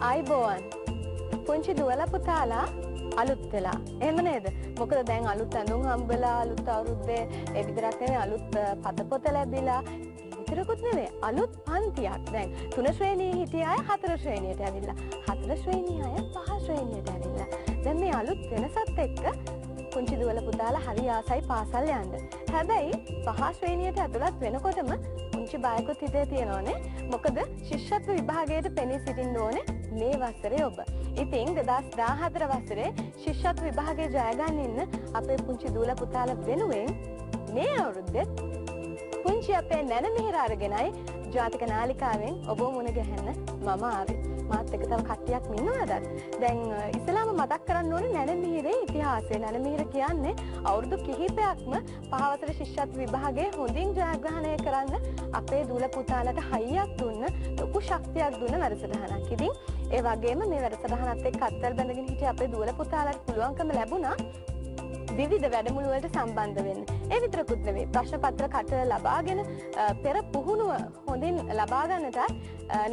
අයිබෝවන් පුංචි දුවල පුතාලා අලුත් වෙලා. එහෙම නේද? මොකද දැන් අලුත් ඇඳුම් හම්බෙලා අලුත් අවුරුද්දේ ඒ විතරක් නෙවෙයි අලුත් පත පොත ලැබිලා. විතරකුත් නෙවෙයි අලුත් පන්තියක්. දැන් තුන ශ්‍රේණියේ හිටිය අය හතර ශ්‍රේණියට ඇවිල්ලා. හතර ශ්‍රේණිය අය පහ ශ්‍රේණියට ඇවිල්ලා. දැන් මේ අලුත් වෙනසත් එක්ක පුංචි දුවල පුතාලා හරි ආසයි පාසල් යන්න. හැබැයි පහ ශ්‍රේණියට ඇතුළත් වෙනකොටම පුංචි බයකුත් හිතේ තියෙනවනේ. මොකද ශිෂ්‍යත්ව විභාගයට පෙනී සිටින්න ඕනේ මේ වසරේ ඔබ. ඉතින් 2014 වසරේ ශිෂ්‍යත්ව විභාගයේ ජය ගන්න ඉන්න අපේ පුංචි දූල පුතාලා වෙනුවෙන් මේ අවුරුද්දෙත් පුංචි අපේ නැනමිහිර අරගෙනයි ජාතික නාලිකාවෙන් ඔබ මුණ ගැහෙන්න මම ආවේ. මාත් එක්ක තව කට්ටියක් ඉන්නවද? දැන් ඉස්සලාම මතක් කරන්න ඕනේ නැනමිහිරේ ඉතිහාසය. නැනමිහිර කියන්නේ අවුරුදු කිහිපයක්ම පහවසර ශිෂ්‍යත්ව විභාගයේ හොඳින් ජයග්‍රහණය කරන්න අපේ දූල පුතාලට හයියක් දුන්න ලොකු ශක්තියක් දුන්න වැඩසටහනක්. ඉතින් ඒ වගේම මේ වැඩසටහනත් එක්ක අත්වල බැඳගෙන හිටිය අපේ දූල පුතාලට පුළුවන්කම ලැබුණා විවිධ වැඩමුළු වලට සම්බන්ධ වෙන්න. ඒ විතරකුත් නෙවෙයි ප්‍රශ්න පත්‍ර කට ලබාගෙන පෙර පුහුණුව හොඳින් ලබා ගන්නට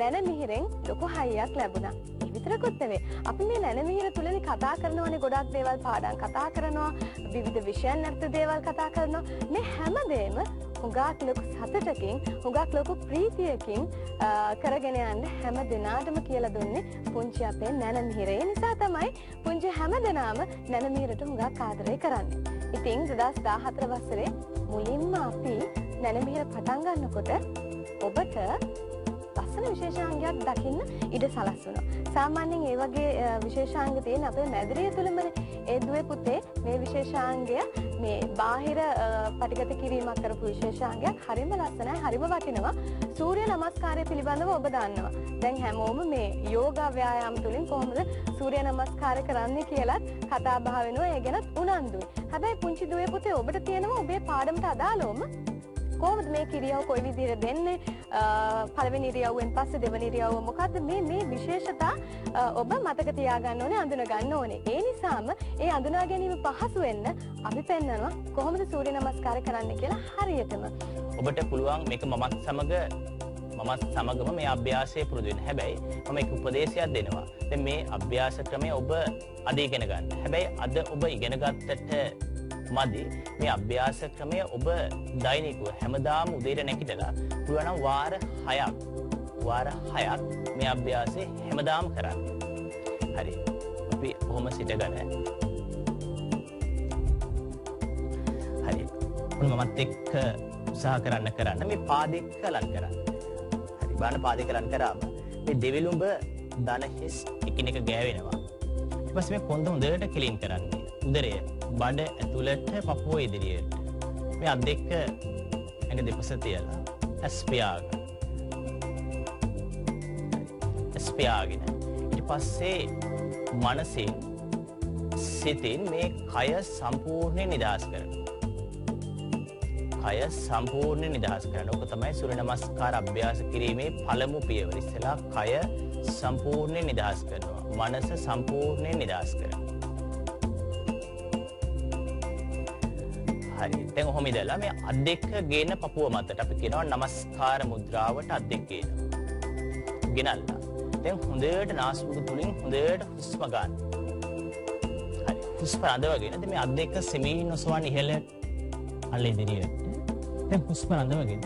නැන මිහිරෙන් ලොකු හයියක් ලැබුණා. ඒ විතරකුත් නෙවෙයි අපි මේ නැන මිහිර තුලනේ කතා කරනවානේ ගොඩක් දේවල් පාඩම් කතා කරනවා විවිධ විෂයන් නැත්ත දේවල් කතා කරනවා මේ හැමදේම හුඟක් ලොකු සතුටකින් හුඟක් ලොකු ප්‍රීතියකින් කරගෙන යන්න හැම දෙනාටම කියලා දුන්නේ පුංචි අපේ නැනමිහිරේ නිසා තමයි පුංචි හැම දෙනාම නැනමිහිරට හුඟක් ආදරය කරන්නේ. ඉතින් 2014 වසරේ මුලින්ම අපි නැනමිහිර පටන් ගන්නකොට ඔබට ලස්සන විශේෂාංගයක් දකින්න ඉඩ සලස්වනවා. සාමාන්‍යයෙන් ඒ වගේ විශේෂාංග තියෙන අපේ මැදිරිය තුළමනේ ඒ දුවේ පුතේ මේ විශේෂාංගය මේ බාහිර පටිගත කිරීමක් කරපු විශේෂාංගයක් හරිම ලස්සනයි හරිම වටිනවා. සූර්ය නමස්කාරය පිළිබඳව ඔබ දන්නවා. දැන් හැමෝම මේ යෝගා ව්‍යායාම තුලින් කොහොමද සූර්ය නමස්කාර කරන්නේ කියලත් කතා බහ වෙනවා. ඒ ගැනත් උනන්දුයි. හැබැයි පුංචි දුවේ පුතේ ඔබට තියෙනවා ඔබේ පාඩමට අදාළවම කොහොමද මේ කිරියව කොයි විදිහට දෙන්නේ පළවෙනි ඉරියව්වෙන් පස්සේ දෙවෙනි ඉරියව්ව මොකද්ද මේ මේ විශේෂතා ඔබ මතක තියාගන්න ඕනේ අඳුන ගන්න ඕනේ ඒ නිසාම ඒ අඳුනා ගැනීම පහසු වෙන්න අපි පෙන්නනවා කොහොමද සූර්ය නමස්කාර කරන්න කියලා හරියටම ඔබට පුළුවන් මේක මමත් සමග මමත් සමගම මේ අභ්‍යාසය පුරුදු වෙන්න. හැබැයි මම එක උපදේශයක් දෙනවා. දැන් මේ අභ්‍යාස ක්‍රමය ඔබ අද ඉගෙන ගන්න. හැබැයි අද ඔබ ඉගෙන ගත්තට මදි. මේ අභ්‍යාස ක්‍රමය ඔබ දෛනිකුව හැමදාම උදේට නැකිටලා පුළුවනම් වාර හයක් වාර හයක් මේ අභ්‍යාසය හැමදාම කරන්න. හරි. අපි ඔහොම සිටගන හරි. මමත් එක්ක උසාහ කරන්න කරන්න මේ පාදෙක්ක ලන් කරන්න හරි. බාන පාදෙක ලන් කරාම මේ දෙවිලුඹ දනහිස් එකිනෙක ගෑවෙනවා. පස් මේ කොන්ද හොඳට කෙලින් කරන්නේ. උදරය. බඩ ඇතුළට පපුුව ඉදිරියට. මේ අත් දෙක්ක ඇඟ දෙපස තියලා ඇස්පියාග ඇස්පියාගෙන ඉට පස්සේ මනසින් සිතින් මේ කය සම්පූර්ණය නිදහස් කරන කය සම්පූර්ණය නිදහස් කරන ඕක තමයි සුර නමස්කාර අභ්‍යාස කිරීමේ පළමු පියවරිස්සලා කය සම්පූර්ණය නිදහස් කරනවා. මනස සම්පූර්ණය නිදහස් කරන හරි. තැන් හොමි දලා මේ අදෙක්ක ගේන පපුුව මතට අපි කෙනව නමස්කාර මුද්‍රාවට අදෙක් ගේන. ගෙනල්ලා. තැන් හොඳට නාස්මුක තුළින් හොඳට හුස්ම ගන්න. හරි. හුස්ප අඳවගෙන මේ අදෙක්ක සෙමී නොස්වාන් ඉහල අල්ල ඉදිරියට. තැන් හුස්ප අඳවගෙන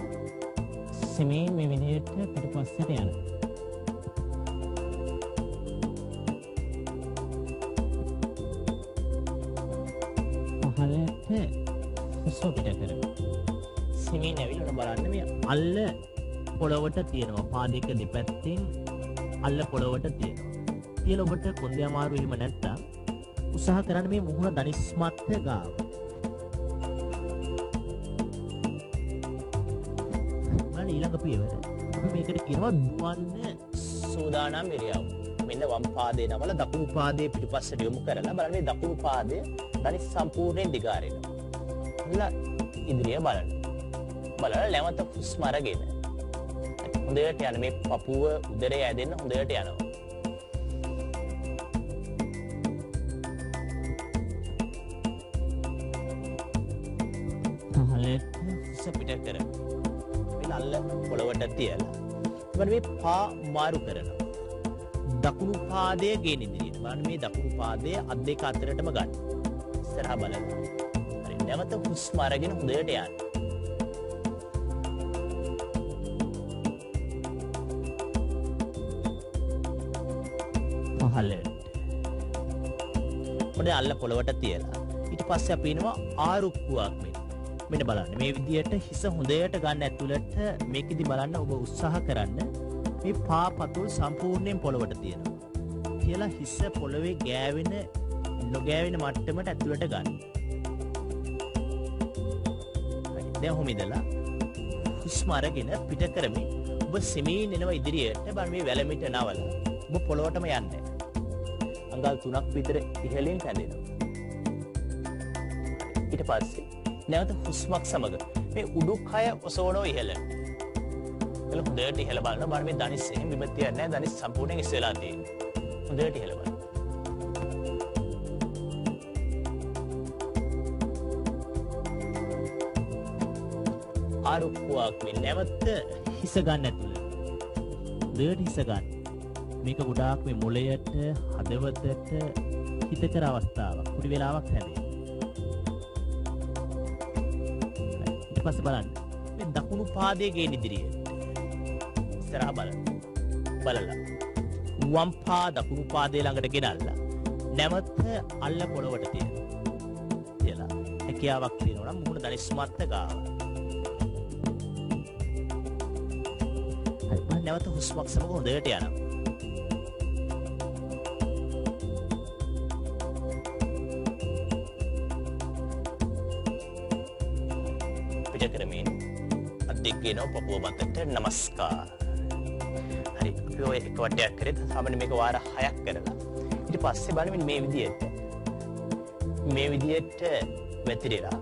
සෙමී මේ විදියට පිට පස්සට පොළොවට තියෙනවා පාදක දෙපැත්තිෙන් අල්ල පොළොවට තියෙනවා තියල ඔබට කොන්ද අමාරු හිම නැත්තා උසාහ කරන්න මේ මුහුණ දනිස්මත්ය ගාව ඊළඟ පියවර මේකට කියනවා දුවන්න සූදානම් විරියාව මෙන්න වම් පාදේ නවල දකුණු පාදය පිටිපස්සට යොමු කරලා බලන්නේ දකුණු පාදය දනි සම්පූර්ණයෙන් දිගාරෙනවා. ල ඉදිරිය බලන්න. බලල නැවත හුස්ම අරගෙන. හොඳට යන මේ පපුුව උදරේ ඇදෙන්න හොඳට යනවා. පිට කර. අල්ල පොළොවට තියලා. මේ පා මාරු කරනවා. දකුණු පාදය ගෙන ඉදිරියට බලන්න මේ දකුණු පාදය අත් දෙක අතරටම ගන්න. ඉස්සරහා බලන්න. නැවත හුස්ම අරගෙන හොඳට යන්න. පහළට. ඔන්න අල්ල පොළවට තියලා. ඊට පස්සේ අපි එනවා ආරුක්කුවක් මෙන්න. මෙන්න බලන්න මේ විදියට හිස හොඳට ගන්න ඇතුළට මේකෙදි බලන්න ඔබ උත්සාහ කරන්න මේ පා පතුල් සම්පූර්ණයෙන් පොළවට තියෙනවා. කියලා හිස පොළවේ ගෑවෙන නොගෑවෙන මට්ටමට ඇතුළට ගන්න. හරි, දැන් ඔහොම ඉඳලා හුස්ම අරගෙන පිට කරමින් ඔබ සෙමීන් එනවා ඉදිරියට බලන්න මේ වැලමිට නවල ඔබ පොළොවටම යන්නේ. අඟල් 3ක් විතර ඉහළින් පැදෙනවා. ඊට පස්සේ නැවත හුස්මක් සමග මේ උඩුකය ඔසවනෝ ඉහළ. එල හොඳට ඉහළ බලන්න බලන්න මේ දනිස් එහෙම බිම තියන්නේ නැහැ. දනිස් සම්පූර්ණයෙන් ඉස්සෙලා තියෙන්නේ. හොඳට ඉහළ බලන්න. ආරුක්කුවක් මේ නැවත හිස ගන්න ඇතුළ. හොඳට හිස ගන්න. මේක ගොඩාක් මේ මොළයට හදවතට හිතකර අවස්ථාවක්. කුඩි වෙලාවක් හැදේ. ඊට පස්සේ බලන්න. මේ දකුණු පාදයේ ගේන ඉදිරියට. ඉස්සරහා බලන්න. බලලා. වම් පා දකුණු පාදයේ ළඟට ගෙනල්ලා. නැවත අල්ල පොළවට තියන. තියලා. හැකියාවක් තියෙනවා නම් මුහුණ දනිස් මත්ත ගාව. හරි. බලන්න නැවත හුස්මක් සමග හොඳට යනවා. අධ්‍යක්ගේ නෝ පපුුව මතට නමස්කා හරි අපි ඔය එක වටයක් කරෙත් සාමන මේක වාර හයක් කරලා. ඉට පස්සේ බලමින් මේ විදියට මේ විදියට වැතිරෙලා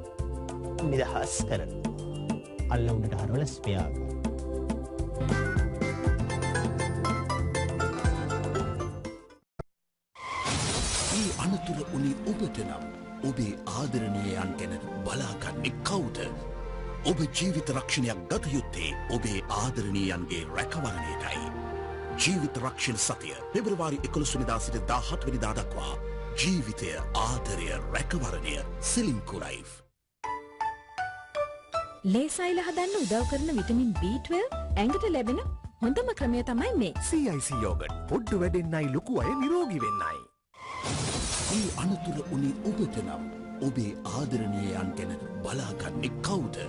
නිදහස් කරන අල්ල උඩට හරවල ස්පයාග ඔබ ජීවිත රක්ෂණයක් ගත යුත්තේ ඔබේ ආදරණීයන්ගේ රැකවරණයටයි. ජීවිත රක්ෂණ සතිය පෙබරවාරි 11 වෙනිදා සිට 17 වෙනිදා දක්වා ජීවිතය ආදරය රැකවරණය සිලින්කු ලයිෆ්. ලේසයිල හදන්න උදව් කරන විටමින් B12 ඇඟට ලැබෙන හොඳම ක්‍රමය තමයි මේ. CIC යෝගට් පොඩ්ඩු වැඩෙන්නයි ලොකු අය නිරෝගි වෙන්නයි. ඒ අනතුර උනේ ඔබට නම් ඔබේ ආදරණීයයන් ගැන බලාගන්නේ කවුද?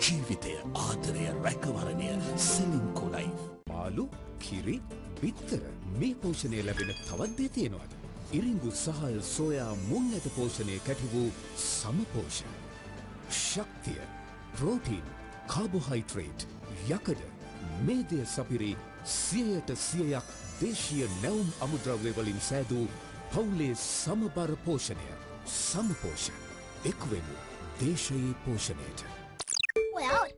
ජීවිතය ආදරය රැකවරණය සිලින්කු ලයිෆ්. මාලු කිරි බිත්තර මේ පෝෂණය ලැබෙන තවත් දේ තියෙනවාද. ඉරිංගු සහල් සෝයා මුං ඇත පෝෂණය කැටි වූ සමපෝෂණ. ශක්තිය ප්‍රෝටීන් කාබොහයිට්‍රේට් යකඩ මේදය සපිරි සියයට සියයක් දේශීය නැවුම් අමුද්‍රව්‍යවලින් සෑදූ පවුලේ සමබර පෝෂණය සමපෝෂණ එක්වෙමු දේශයේ පෝෂණයට.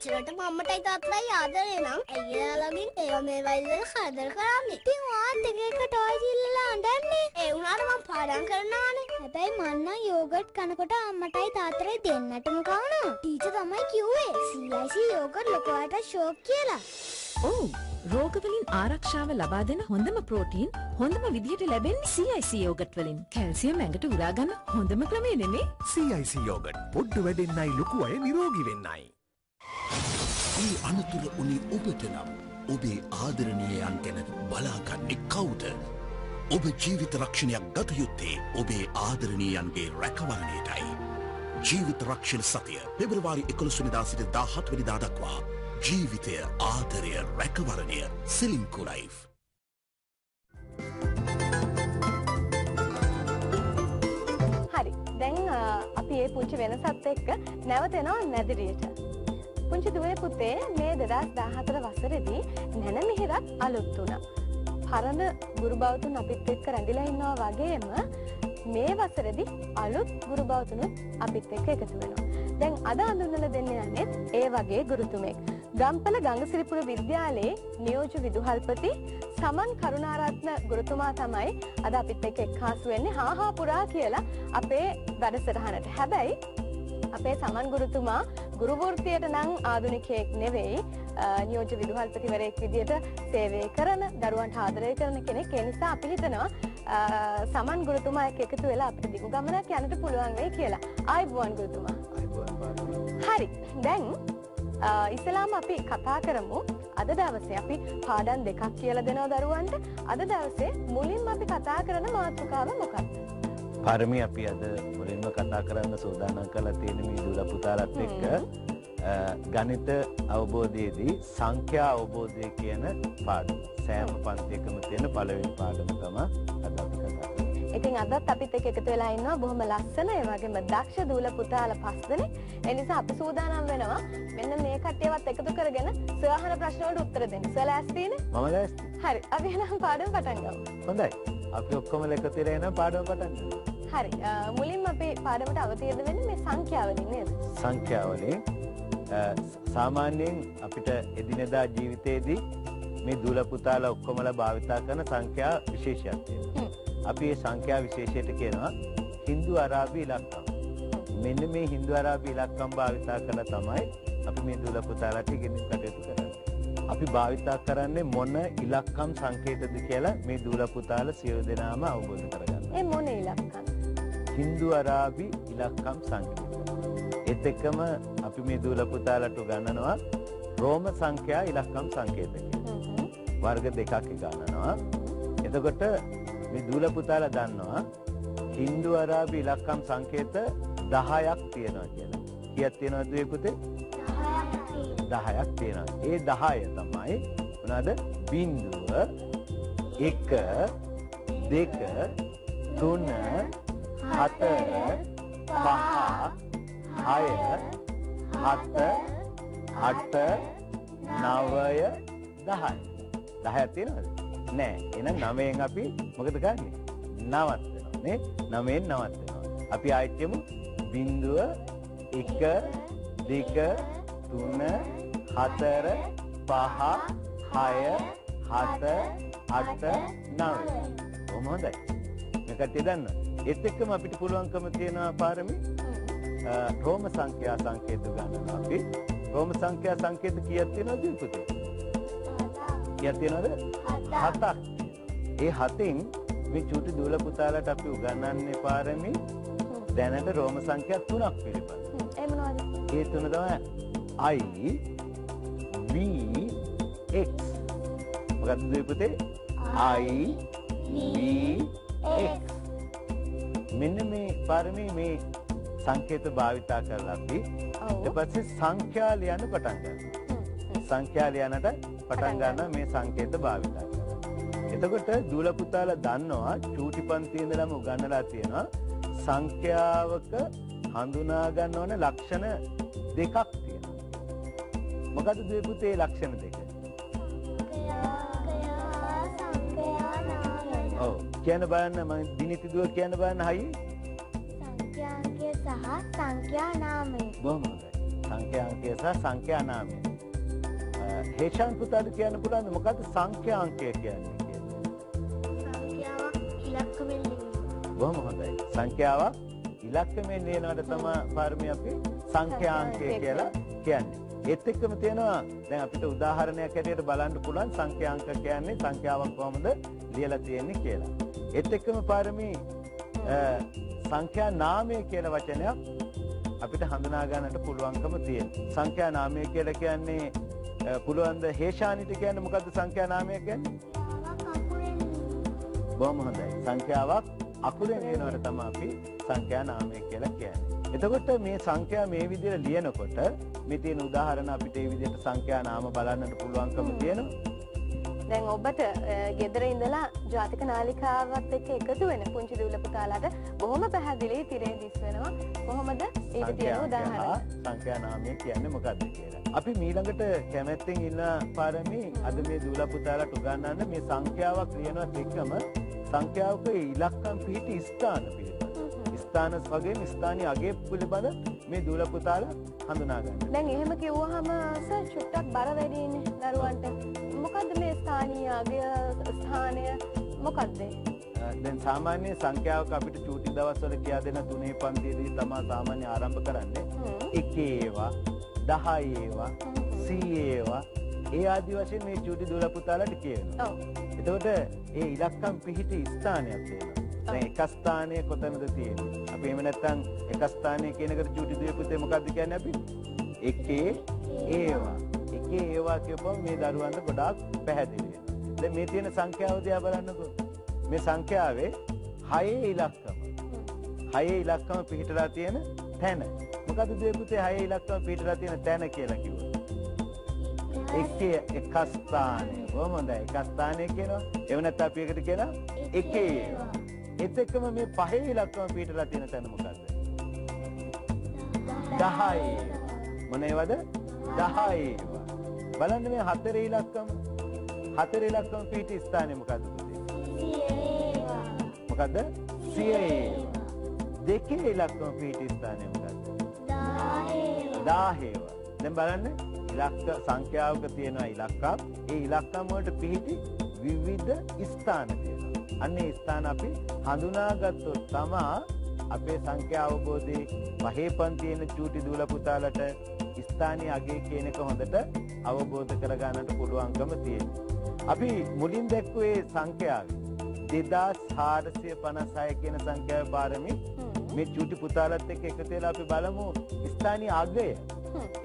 ඔච්චරට මම්මටයි තාත්තයි ආදරේ නම් ඇයියාලගින් ඒව මේ වයිල්ල කරදර කරන්නේ? ඉතින් වාත් එක එක ටෝයි සිල්ලලා අඬන්නේ ඒ වුණාට මම පාඩම් කරනවානේ. හැබැයි මන්න යෝගට් කනකොට අම්මටයි තාත්තරයි දෙන්නටම කවනවා ටීචර් තමයි කිව්වේ. CIC යෝගට් ලොකුවට ෂෝක් කියලා. ඔව්. රෝගවලින් ආරක්ෂාව ලබා දෙන හොඳම ප්‍රෝටීන් හොඳම විදිහට ලැබෙන්නේ CIC යෝගට් වලින්. කැල්සියම් ඇඟට උරා ගන්න හොඳම ක්‍රමය නෙමේ. CIC යෝගට් පොඩ්ඩු වැඩෙන්නයි ලොකු අය නිරෝගි වෙන්නයි. ඒ අනතුර උනේ ඔබට නම් ඔබේ ආදරණීයයන් ගැන බලාගන්නේ කවුද? ඔබ ජීවිත රක්ෂණයක් ගත යුත්තේ ඔබේ ආදරණීයන්ගේ රැකවරණයටයි. ජීවිත රක්ෂණ සතිය පෙබරවාරි 11 වෙනිදා සිට 17 වෙනිදා දක්වා ජීවිතය ආදරය රැකවරණය සිලින්කු ලයිෆ්. හරි දැන් අ, අපි ඒ පුංචි වෙනසත් එක්ක නැවතෙනවා නැදිරියට. පුංචි දුවේ පුතේ මේ දෙදස් දාහතර වසරෙදී නැන මිහිරත් අලුත් වුණා. පරණ ගුරු බෞතුන් අපිත් එක්ක රැඳිලා ඉන්නවා වගේම මේ වසරෙදි අලුත් ගුරු බෞතුනුත් අපිත් එක්ක එකතු වෙනවා. දැන් අද අඳුන්වලා දෙන්න යන්නේ ඒ වගේ ගුරුතුමෙක්. ගම්පල ගංගසිරිපුර විද්‍යාලයේ නියෝජ්‍ය විදුහල්පති සමන් කරුණාරත්න ගුරුතුමා තමයි අද අපිත් එක්ක එක්කාසු වෙන්නේ හාහා පුරා කියලා අපේ වැඩසටහනට. හැබැයි අපේ සමන් ගුරුතුමා ගුරු වෘත්තියට නම් ආධුනිකයෙක් නෙවෙයි නියෝජ්‍ය විදුහල්පතිවරයෙක් විදියට සේවය කරන දරුවන්ට ආදරය කරන කෙනෙක් ඒ නිසා අපි හිතනවා සමන් ගුරුතුමා එක්ක එකතු වෙලා අපිට දිගු ගමනක් යන්නට පුළුවන් වෙයි කියලා. ආයිබුවන් ගුරුතුමා. හරි දැන් ඉස්සලාම අපි කතා කරමු අද දවසේ අපි පාඩම් දෙකක් කියලා දෙනවා දරුවන්ට අද දවසේ මුලින්ම අපි කතා කරන මාතෘකාව මොකක්ද? පරමි අපි අද මුලින්ම කතා කරන්න සූදානම් කලා තියෙන මේ දුල පුතාලත් එක්ක ගණිත අවබෝධයේදී සංඛ්‍යා අවබෝධය කියන පාඩම සෑම පන්තියකම තියෙන පළවෙනි පාඩම තම අද අපි කතා කරන්නේ. ඉතින් අදත් අපිත් එක්ක එකතු වෙලා ඉන්නවා බොහොම ලස්සන ඒ වගේම දක්ෂ දූල පුතාලා පස් දෙනෙක්. ඒ නිසා අපි සූදානම් වෙනවා මෙන්න මේ කට්ටියවත් එකතු කරගෙන සොයාහන ප්‍රශ්න වලට උත්තර දෙන්න. සොයා ලෑස්තිනේ? මම ලෑස්ති. හරි. අපි එහෙනම් පාඩම පටන් ගමු. හොඳයි. අපි ඔක්කොම එකතු වෙලා එන පාඩම පටන් ගමු. හරි. අ, මුලින්ම අපි පාඩමට අවතීර්ණ වෙන්නේ මේ සංඛ්‍යාවලින් නේද? සංඛ්‍යාවලින් සාමාන්‍යයෙන් අපිට එදිනෙදා ජීවිතයේදී මේ දුල පුතාලා ඔක්කොමලා භාවිතා කරන සංඛ්‍යා විශේෂයක් තියෙනවා. අපි මේ සංඛ්‍යා විශේෂයට කියනවා හින්දු අරාබි ඉලක්කම්. මෙන්න මේ හින්දු අරාබි ඉලක්කම් භාවිතා කරලා තමයි අපි මේ දුල පුතාලාට ඉගෙන කටයුතු කරන්නේ. අපි භාවිතා කරන්නේ මොන ඉලක්කම් සංකේතද කියලා මේ දුල පුතාලා සියලු දෙනාම අවබෝධ කරගන්න. ඒ මොන ඉලක්කම්? හින්දු අරාබි ඉලක්කම් සංකේත. එත් එක්කම අපි මේ දූල පුතාලට උගන්නනවා රෝම සංඛ්‍යා ඉලක්කම් සංකේත. වර්ග දෙකක් ගන්නනවා. එතකොට මේ දූල පුතාලා දන්නවා හින්දු අරාබි ඉලක්කම් සංකේත 10ක් තියෙනවා කියලා. කීයක් තියෙනවද දුවේ පුතේ? 10ක් තියෙනවා. ඒ 10 තමයි මොනවාද? බිංදුව 1 2 3 4 5 6 7 8 9 10 දහයක් තියෙනවද? නෑ. එහෙනම් 9න් අපි මොකද ගන්නෙ? නවත්වනවා නේ? 9න් නවත්වනවා. අපි ආයෙත්ම බිංදුව 1 2 3 4 5 6 7 8 9 කොහොම හොඳයි. මේ කට්ටිය දන්න. ඒත් එක්කම අපිට පුළුවන්කම තියෙන පාරමී රෝම සංඛ්‍යා සංකේත ගන්නවා අපි. රෝම සංඛ්‍යා සංකේත කීයක් තියෙනවද පුතේ? කීයක් තියෙනවද? හතක්. ඒ හතෙන් මේ චූටි දූල පුතාලට අපි උගන්වන්නේ පාරමී දැනට රෝම සංඛ්‍යා තුනක් පිළිබඳ. ඒ මොනවද? ඒ තුන තමයි I V X. මොකක්ද දුවේ පුතේ? I V X. මෙන්න මේ පාරමී මේ සංකේත භාවිතා කරලා අපි. ඊට පස්සේ සංඛ්‍යා ලියන්න පටන් ගන්නවා. සංඛ්‍යා ලියන්නට පටන් ගන්නවා මේ සංකේත භාවිතා කරලා. එතකොට දූල පුතාලා දන්නවා චූටි පන්තියේ ඉඳලම උගන්වලා තියෙනවා සංඛ්‍යාවක හඳුනා ගන්න ඕන ලක්ෂණ දෙකක් තියෙනවා. මොකද දුවේ පුතේ ලක්ෂණ දෙක? කියන්න බලන්න මම දිනිති දුව කියන්න බලන්න හයි. සංඛ්‍යාංකය සහ සංඛ්‍යා නාමය. බොහොම හොඳයි. සංඛ්‍යාංකය සහ සංඛ්‍යා නාමය. හේෂාන් පුතාට කියන්න පුළුවන්ද මොකද්ද සංඛ්‍යාංකය කියන්නේ. බොහොම හොඳයි. සංඛ්‍යාවක් ඉලක්කමෙන් ලියනවට තමයි පාරමී අපි සංඛ්‍යාංකය කියලා කියන්නේ. ඒත් එක්කම තියෙනවා දැන් අපිට උදාහරණයක් හැටියට බලන්න පුළුවන් සංඛ්‍යාංක කියන්නේ සංඛ්‍යාවක් කොහොමද ලියලා තියෙන්නේ කියලා. ඒත් එක්කම පාරමී සංඛ්‍යා නාමය කියලා වචනයක් අපිට හඳුනා ගන්නට පුළුවන්කම තියෙනවා. සංඛ්‍යා නාමය කියලා කියන්නේ පුළුවන් ද හේෂානිට කියන්නේ මොකද්ද සංඛ්‍යා නාමය කියන්නේ? බොහොම හොඳයි. සංඛ්‍යාවක් අකුරෙන් ලියනවට තමයි අපි සංඛ්‍යා නාමය කියලා කියන්නේ. එතකොට මේ සංඛ්‍යා මේ විදිහට ලියනකොට මේ තියෙන උදාහරණ අපිට මේ විදිහට සංඛ්‍යා නාම බලන්නට පුළුවන්කම තියෙනවා. දැන් ඔබට ගෙදර ඉඳලා ජාතික නාලිකාවත් එක්ක එකතු වෙන පුංචි දූල පුතාලාට බොහොම පැහැදිලි තිරේ දිස් වෙනවා. කොහොමද ඊට තියෙන උදාහරණ? සංඛ්‍යා නාමය කියන්නේ මොකක්ද කියලා. අපි මීළඟට කැමැත්තෙන් ඉන්න පාරමී අද මේ දූල පුතාලාට උගන්වන්න මේ සංඛ්‍යාවක් ලියනවත් එක්කම සංඛ්‍යාවක ඉලක්කම් පිහිටි ස්ථාන පිළිබඳ. ස්ථාන වගේම ස්ථානීය අගය පිළිබඳ මේ දූල පුතාලා හඳුනා ගන්න. දැන් එහෙම කිව්වහම සර් චුට්ටක් බර වැඩිනේ දරුවන්ට. මොකද්ද මේ ස්ථානීය අගය ස්ථානය මොකද්ද? දැන් සාමාන්‍ය සංඛ්‍යාවක අපිට චූටි දවස්වල කියා දෙන තුනේ පන්තියේදී තමා සාමාන්‍ය ආරම්භ කරන්නේ. එක ඒවා, දහ ඒවා, සී ඒවා, ඒ ආදි වශයෙන් මේ චූටි දුවල පුතාලට කියවෙනවා. ඔව්. එතකොට ඒ ඉලක්කම් පිහිටි ස්ථානයක් තියෙනවා. දැන් එක ස්ථානය කොතනද තියෙන්නේ? අපි එහෙම නැත්නම් එක ස්ථානය කියන එකට චූටි දුවේ පුතේ මොකද්ද කියන්නේ අපි? එකේ ඒවා. එකේ ඒවා කියපුවම මේ දරුවන්ට ගොඩාක් පැහැදිලි වෙනවා. දැන් මේ තියෙන සංඛ්‍යාව දිහා බලන්නකෝ. මේ සංඛ්‍යාවේ හයේ ඉලක්කම. හයේ ඉලක්කම පිහිටලා තියෙන තැන. මොකද්ද දුවේ පුතේ හයේ ඉලක්කම පිහිටලා තියෙන තැන කියලා කිව්වොත්? එකේ එක ස්ථානය. බොහොම හොඳයි. එක ස්ථානය කියනවා. එව නැත්නම් අපි එකට කියනවා එකේ ඒවා. ඒත් එක්කම මේ පහේ ඉලක්කම පිටලා තියෙන තැන මොකද්ද? 10. මොන ඒවාද? 10 ඒවා. බලන්න මේ හතරේ ඉලක්කම. හතරේ ඉලක්කම පිටි ස්ථානේ මොකද්ද පුතේ? මොකද්ද? 100 ඒවා. දෙකේ ඉලක්කම පිටි ස්ථානේ මොකද්ද? 10 ඒවා. දැන් බලන්න ඉලක්ක සංඛ්‍යාවක තියෙනවා ඉලක්කම්. ඒ ඉලක්කම් වලට පිහිටි විවිධ ස්ථාන තියෙනවා. අන්න ස්ථාන අපි හඳුනාගත්තොත් තමා අපේ සංඛ්‍යා අවබෝධයේ පහේ පන්තියේන චූටි දූල පුතාලට ස්ථානීය අගය කියන එක හොඳට අවබෝධ කරගන්නට පුළුවන්කම තියෙනවා. අපි මුලින් දැක්වේ සංඛ්‍යාවේ 2456 කියන සංඛ්‍යාවේ පාරමී මේ චූටි පුතාලත් එක්ක එකතු වෙලා අපි බලමු ස්ථානීය අගය.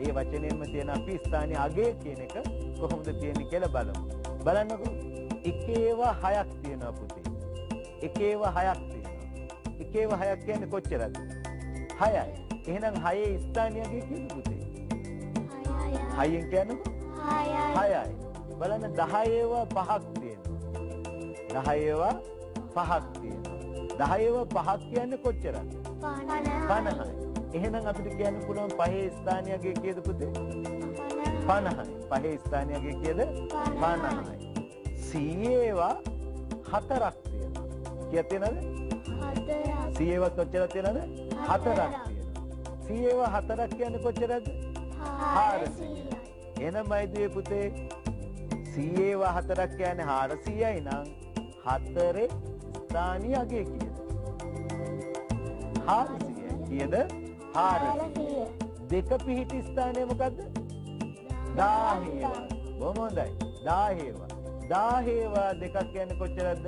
ඒ වචනයෙන්ම තියෙන අපි ස්ථානීය අගය කියන එක කොහොමද තියෙන්නේ කියලා බලමු. බලන්නකෝ එකේවා හයක් තියෙනවා පුතේ. එකේවා හයක් තියෙනවා. එකේවා හයක් කියන්නේ කොච්චරද? හයයි. එහෙනම් හයේ ස්ථානීය අගය කියන්නේ පුතේ. හයෙන් කියන්නේ හයයි. බලන්න 10 ඒවා පහක් තියෙනවා. 10 ඒවා පහක් තියෙනවා. 10 ඒවා පහක් කියන්නේ කොච්චරද? 50යි. එහෙනම් අපිට කියන්න පුළුවන් පහේ ස්ථානයගේ කීයද පුතේ? 50යි. පහේ ස්ථානයගේ කීයද? 50යි. 100 ඒවා හතරක් තියෙනවා. කීයක් තියෙනවද? 100 ඒවා කොච්චර තියෙනවද? හතරක් තියෙනවා. 100 ඒවා හතරක් කියන්නේ කොච්චරද? 400. එහෙනම් මයිදුවේ පුතේ 100 ඒවා හතරක් කියන්නේ 400යි නම් හතරේ ස්ථානීය අගය කීයද? 400යි. කීයද? 400. දෙක පිහිටි ස්ථානය මොකද්ද? 1000. බොහොම හොඳයි. 1000. 1000 දෙකක් කියන්නේ කොච්චරද?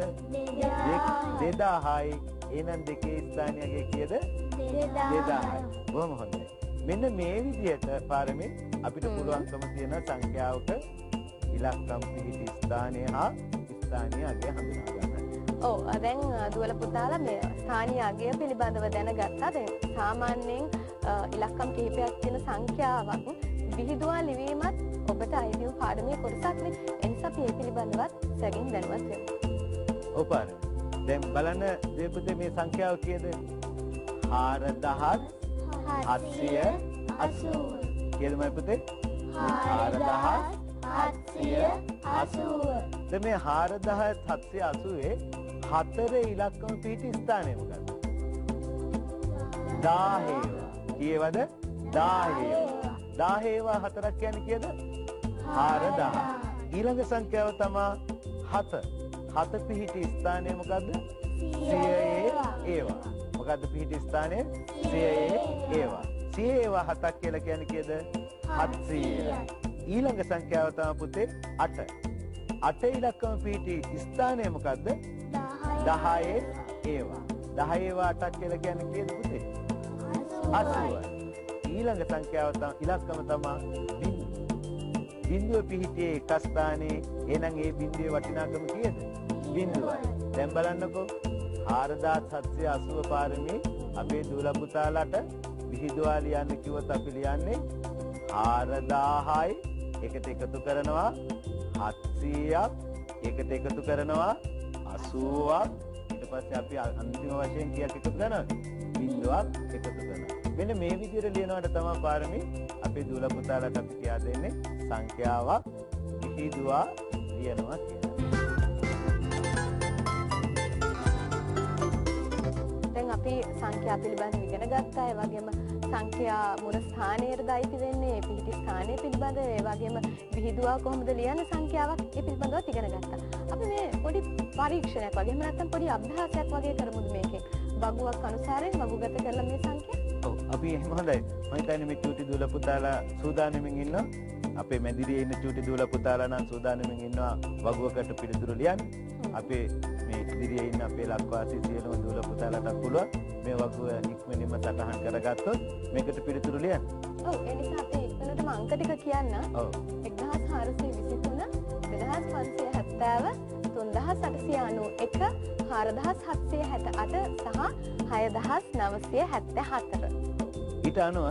2000යි. එහෙනම් දෙකේ ස්ථානයගේ කීයද? 2000යි. බොහොම හොඳයි. මෙන්න මේ විදිහට පාරමී අපිට පුළුවන්කම තියෙන සංඛ්‍යාවක ඉලක්කම් පිහිටි ස්ථානය හා ස්ථානීය අගය හඳුනා ගන්න. ඔව් දැන් දුවල පුතාලා මේ ස්ථානීය අගය පිළිබඳව දැනගත්තා. දැන් සාමාන්‍යයෙන් අ, ඉලක්කම් කිහිපයක් තියෙන සංඛ්‍යාවක් විහිදුවා ලිවීමත් ඔබට අයිති වූ පාඩමේ කොටසක්නේ. එනිසා අපි ඒ පිළිබඳවත් සැගින් දැනුවත් වෙමු. ඔව් පාරමී. දැන් බලන්න දේපතේ මේ සංඛ්‍යාව කීයද? 4000 780 කියලාද මම පුතේ? 4780 දැන් මේ 4780 හතරේ ඉලක්කම පිහිටි ස්ථානය මොකක්ද? 10 කීයවද? 10 10 හතරක් කියන්නේ කීයද? 4000 ඊළඟ සංඛ්‍යාව තමා 7 7 පිහිටි ස්ථානය මොකද්ද? 100 ඒවා මොකද්ද පිහිටි ස්ථානය? 100 ඒවා 100 ඒවා හතක් කියලා කියන්නේ කීයද? 700 ඊළඟ සංඛ්‍යාව තමයි පුතේ 8 8 ඉලක්කම පිහිටි ස්ථානය මොකද්ද? 10 ඒවා 10 ඒවා 8ක් කියලා කියන්නේ කීයද පුතේ? 80 ඊළඟ සංඛ්‍යාව තමයි ඉලක්කම තමයි බිංදුව. බිංදුව පිහිටියේ එක ස්ථානයේ එහෙනම් ඒ බිංදුවේ වටිනාකම කීයද? බිංදුවයි. දැන් බලන්නකෝ 4780 පාරමී අපේ දූල පුතාලට විහිදුවා ලියන්න කිව්වොත් අපි ලියන්නේ 4000යි එකට එකතු කරනවා 700ක් එකට එකතු කරනවා 80ක් ඊට පස්සේ අපි අන්තිම වශයෙන් කීයක් එකතු කරනවද? බිංදුවක් එකතු කරනවා. මෙන්න මේ විදිහට ලියනවට තමයි පාරමී අපේ දූල පුතාලට අපි කියා දෙන්නේ සංඛ්‍යාවක් විහිදුවා ලියනවා කියලා. දැන් අපි සංඛ්‍යා පිළිබඳව ඉගෙන ගත්තා. ඒ වගේම සංඛ්‍යා මොන ස්ථානයටද අයිති වෙන්නේ, පිහිටි ස්ථානය පිළිබඳව, ඒ වගේම විහිදුවා කොහොමද ලියන්නේ සංඛ්‍යාවක් ඒ පිළිබඳවත් ඉගෙන ගත්තා. අපි මේ පොඩි පරීක්ෂණයක් වගේ එහෙම නැත්නම් පොඩි අභ්‍යාසයක් වගේ කරමුද මේකේ? වගුවක් අනුසාරයෙන් වගුගත කරලා මේ සංඛ්‍යා අපි එහෙම හොඳයි. මම හිතන්නේ මේ චූටි දුල පුතාලා සූදානම්ින් ඉන්නවා. අපේ මැදිරියේ ඉන්න චූටි දූල පුතාලා නම් සූදානමින් ඉන්නවා වගුවකට පිළිතුරු ලියන්න. අපේ මේ ඉදිරියේ ඉන්න අපේ ලක්වාසී සියලුම දූල පුතාලටත් පුළුවන් මේ වගුව ඉක්මනින්ම සටහන් කරගත්තොත් මේකට පිළිතුරු ලියන්න. ඔව් ඒ නිසා අපි ඉක්මනටම අංක ටික කියන්න. ඔව්. 1423 2570 3891 4768 සහ 6974 ඊට අනුව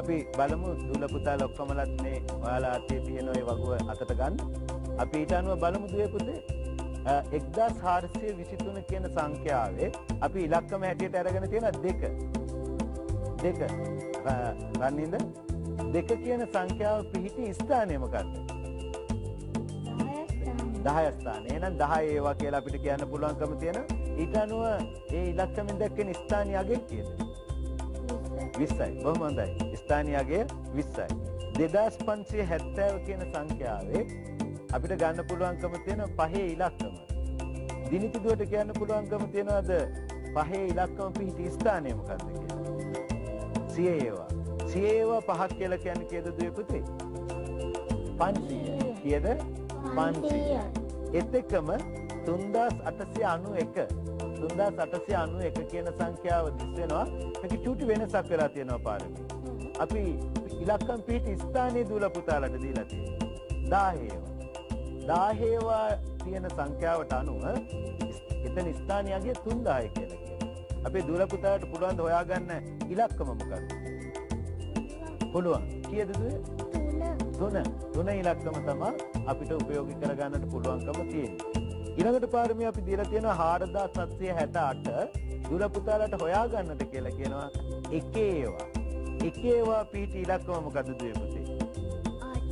අපි බලමු දුල පුතාල ඔක්කොමලත් මේ ඔයාලා අතේ තියෙන ওই වගුව අතට ගන්න. අපි ඊට අනුව බලමු දුවේ පුතේ. අ, 1423 කියන සංඛ්‍යාවේ අපි ඉලක්කම හැටියට අරගෙන තියෙන දෙක. දෙක. ර- රන්නින්ද? දෙක කියන සංඛ්‍යාව පිහිටි ස්ථානය මොකක්ද? 10 ස්ථානය. එහෙනම් 10 ඒවා කියලා අපිට කියන්න පුළුවන්කම තියෙන. ඊට අනුව ඒ ඉලක්කමෙන් දැක්කෙන ස්ථානීය අගය කීයද? 20යි. බොහොම හොඳයි. ස්ථානීය අගය 20යි. 2570 කියන සංඛ්‍යාවේ අපිට ගන්න පුළුවන්කම තියෙන පහේ ඉලක්කම. දිනිති දුවට කියන්න පුළුවන්කම තියෙනවද පහේ ඉලක්කම පිහිටි ස්ථානය මොකක්ද කියලා? සිය ඒවා. සිය ඒවා පහක් කියලා කියන්නේ කීයද දුවේ පුතේ? 500. කීයද? 500. එත් එක්කම 3891 3891 කියන සංඛ්‍යාව දිස් වෙනවා. මේක චූටි වෙනසක් වෙලා තියෙනවා පාරමී. අපි ඉලක්කම් පිහිටි ස්ථානයේ දූල පුතාලට දීලා තියෙනවා. 10 ඒවා. 10 ඒවා තියෙන සංඛ්‍යාවට අනුව එතන ස්ථානයගේ 3000 කියලා කියනවා. අපේ දූල පුතාලට පුළුවන් ද හොයාගන්න ඉලක්කම මොකක්ද? පුළුවන්. කීයද? තුන තුන ඉලක්කම තමා අපිට උපයෝගි කරගන්නට පුළුවන්කම තියෙන්නේ. ඊළඟට පාරමී අපි දීලා තියෙනවා 4768 දුර පුතාලට හොයාගන්නට කියලා කියනවා එකේ ඒවා. එකේ ඒවා පිහිටි ඉලක්කම මොකද්ද දුවේ පුතේ?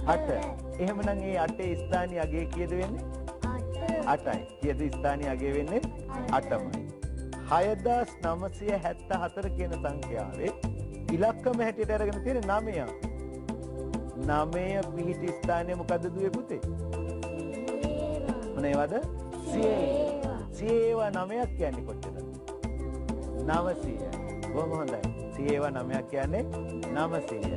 8. එහෙමනම් ඒ 8 ස්ථානීය අගය කීයද වෙන්නේ? 8යි. කීයද ස්ථානීය අගය වෙන්නේ? 8මයි. 6974 කියන සංඛ්‍යාවේ ඉලක්කම හැටියට අරගෙන තියෙන 9ක්. 9 පිහිටි ස්ථානය මොකද්ද දුවේ පුතේ? මොන ඒවාද? සියේවා. සියේවා 9ක් කියන්නේ කොච්චරද? 900යි. බොහොම හොඳයි. සියේවා 9ක් කියන්නේ 900යි.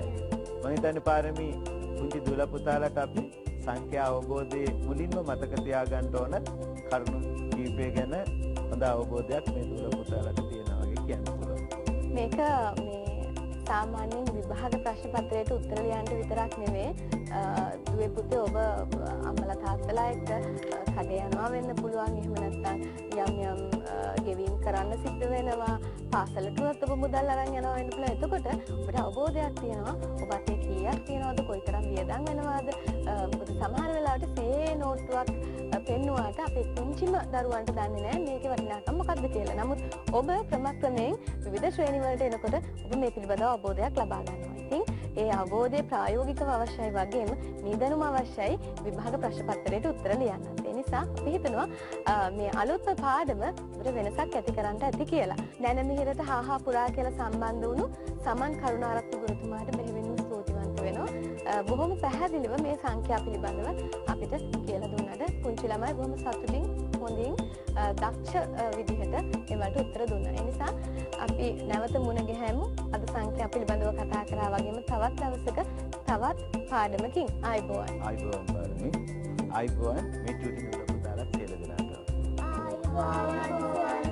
මම හිතන්නේ පාරමී පුංචි දුල පුතාලට අපි සංඛ්‍යා අවබෝධයේ මුලින්ම මතක තියාගන්න ඕන කරුණු කීපය ගැන හොඳ අවබෝධයක් මේ දුල පුතාලට තියෙනවා වගේ කියන්න පුළුවන්. මේක මේ සාමාන්‍යයෙන් විභාග ප්‍රශ්න පත්‍රයට උත්තර ලියන්න විතරක් නෙවෙයි අ, දුවේ පුතේ ඔබ අම්මලා තාත්තලා එක්ක අ, කඩේ යනවා වෙන්න පුළුවන්. එහෙම නැත්නම් යම් යම් අ, ගෙවීම් කරන්න සිද්ධ වෙනවා. පාසලටවත් ඔබ මුදල් අරන් යනවා වෙන්න පුළුවන්. එතකොට ඔබට අවබෝධයක් තියෙනවා. ඔබ අතේ කීයක් තියෙනවද? කොයිතරම් වියදම් වෙනවද? අ, මොකද සමහර වෙලාවට සේ නෝට්ටුවක් අ, පෙන්නුවාට අපේ පුංචිම දරුවන්ට දන්නේ නැහැ මේකේ වටිනාකම මොකක්ද කියලා. නමුත් ඔබ ක්‍රමක්‍රමයෙන් විවිධ ශ්‍රේණි වලට එනකොට ඔබ මේ පිළිබඳව අවබෝධයක් ලබා ගන්නවා. ඉතින් ඒ අවබෝධය ප්‍රායෝගිකව අවශ්‍යයි වගේම නිදැනුම අවශ්‍යයි විභාග ප්‍රශ්න පත්‍රයට උත්තර ලියන්නත්. ඒ නිසා අපි හිතනවා අ, මේ අලුත්ම පාඩම අපිට වෙනසක් ඇති කරන්න ඇති කියලා. දැන මිහිරට හාහා පුරා කියලා සම්බන්ධ වුණු සමන් කරුණාරත්න ගුරුතුමාට බෙහෙවින්ම ස්තුතිවන්ත වෙනවා. අ, බොහොම පැහැදිලිව මේ සංඛ්‍යා පිළිබඳව අපිට කියලා දුන්නට පුංචි ළමයි බොහොම සතුටින් හොඳින් දක්ෂ විදිහට ඒවට උත්තර දුන්නා. ඒ නිසා අපි නැවත මුණ ගැහැමු. අද සංඛ්‍යා පිළිබඳව කතා කරා වගේම තවත් දවසක තවත් පාඩමකින් ආයිබෝවන්. ආයිබෝවන් පාරමී. ආයිබෝවන් මේ චූටි දුල පුතාලත් සියලු දෙනාට. ආයිබෝවන්